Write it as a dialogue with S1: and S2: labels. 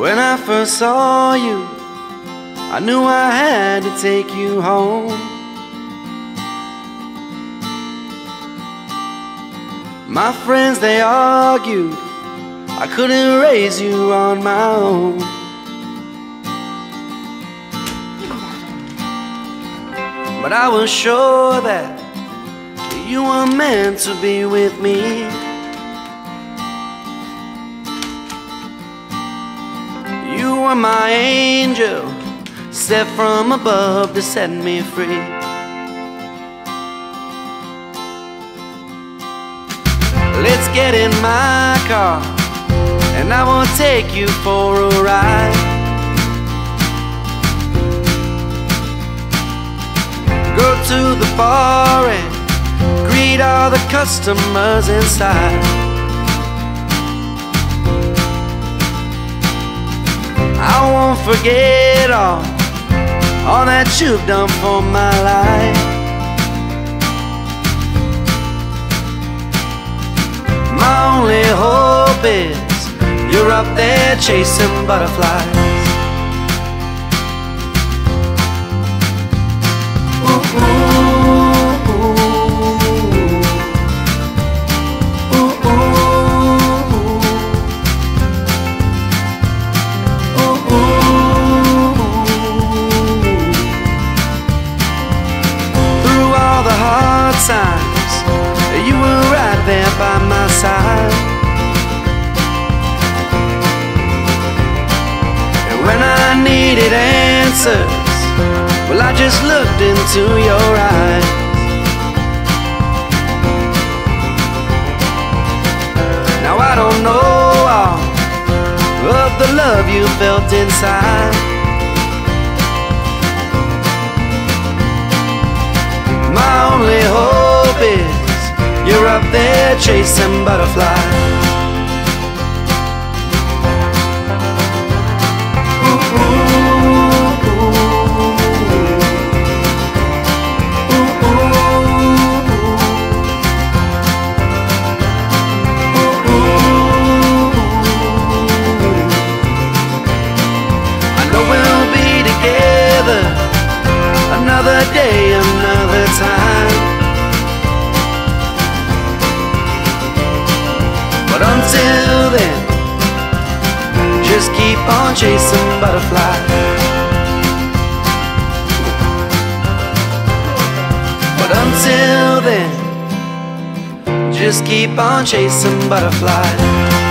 S1: When I first saw you, I knew I had to take you home. My friends, they argued I couldn't raise you on my own. But I was sure that you were meant to be with me. You were my angel, set from above to set me free. Let's get in my car, and I will take you for a ride. Go to the bar and greet all the customers inside. Won't forget all, all that you've done for my life. My only hope is you're up there chasing butterflies. When I needed answers, well, I just looked into your eyes. Now I don't know all of the love you felt inside. My only hope is you're up there chasing butterflies. Day, another time. But until then, just keep on chasing butterflies. But until then, just keep on chasing butterflies.